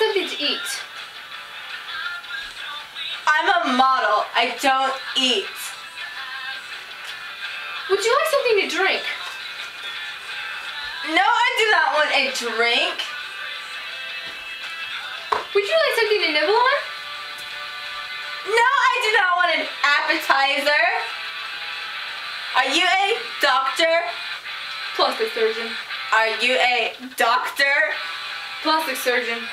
Something to eat? I'm a model. I don't eat. Would you like something to drink? No, I do not want a drink. Would you like something to nibble on? No, I do not want an appetizer. Are you a doctor? Plastic surgeon. Are you a doctor? Plastic surgeon.